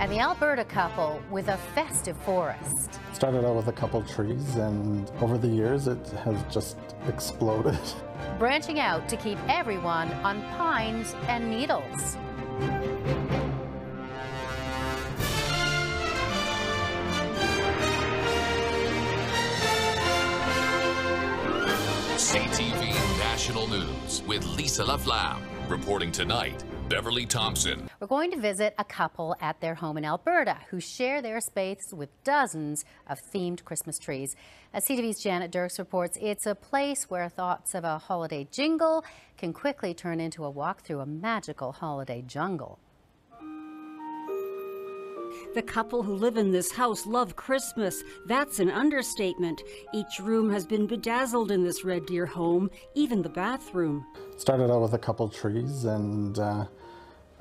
and the Alberta couple with a festive forest. Started out with a couple trees, and over the years it has just exploded. Branching out to keep everyone on pines and needles. CTV National News with Lisa LaFlamme. Reporting tonight, Beverly Thompson. We're going to visit a couple at their home in Alberta who share their space with dozens of themed Christmas trees. As CTV's Janet Dirks reports, it's a place where thoughts of a holiday jingle can quickly turn into a walk through a magical holiday jungle. The couple who live in this house love Christmas. That's an understatement. Each room has been bedazzled in this Red Deer home, even the bathroom. Started out with a couple trees, and uh,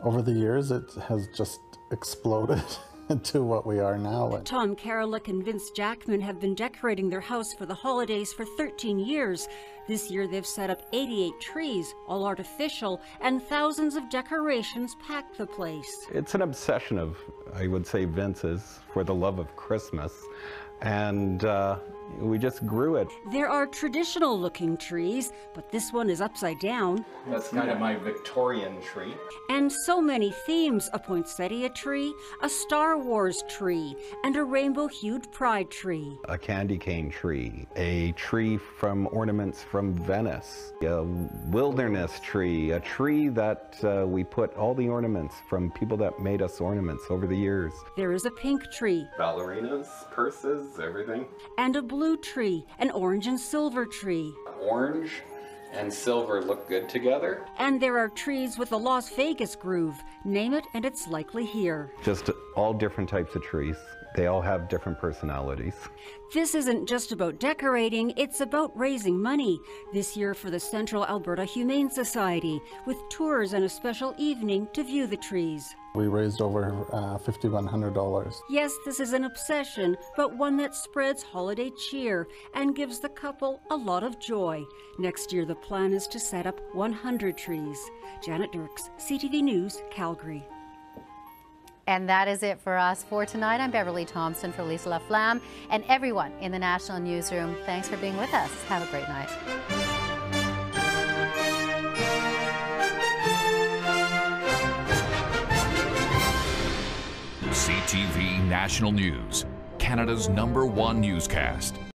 over the years it has just exploded. to what we are now. Tom Kereluk and Vince Jackman have been decorating their house for the holidays for 13 years. This year they've set up 88 trees, all artificial, and thousands of decorations pack the place. It's an obsession of, I would say, Vince's for the love of Christmas. And uh, we just grew it. There are traditional looking trees, but this one is upside down. That's kind of my Victorian tree. And so many themes a poinsettia tree, a Star Wars tree, and a rainbow hued pride tree. A candy cane tree, a tree from ornaments from Venice, a wilderness tree, a tree that uh, we put all the ornaments from people that made us ornaments over the years. There is a pink tree. Ballerinas, purses, everything. And a blue tree, an orange and silver tree. Orange and silver look good together. And there are trees with a Las Vegas groove. Name it and it's likely here. Just all different types of trees. They all have different personalities. This isn't just about decorating, it's about raising money. This year for the Central Alberta Humane Society, with tours and a special evening to view the trees. We raised over uh, $5,100. Yes, this is an obsession, but one that spreads holiday cheer and gives the couple a lot of joy. Next year, the plan is to set up 100 trees. Janet Dirks, CTV News, Calgary. And that is it for us for tonight. I'm Beverly Thompson for Lisa LaFlamme and everyone in the National Newsroom. Thanks for being with us. Have a great night. CTV National News, Canada's number one newscast.